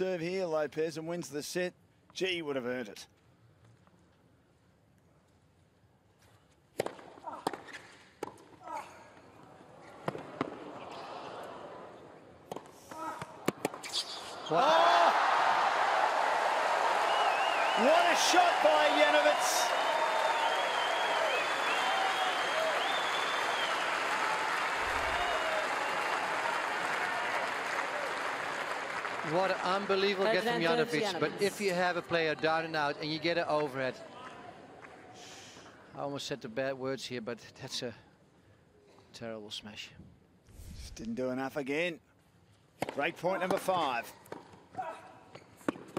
serve here, Lopez, and wins the set, gee, he would have earned it. Oh! What a shot by Janowicz. What an unbelievable get from Advantage Janowicz. But if you have a player down and out and you get an overhead, I almost said the bad words here, but that's a terrible smash. Just didn't do enough again. Break point number five.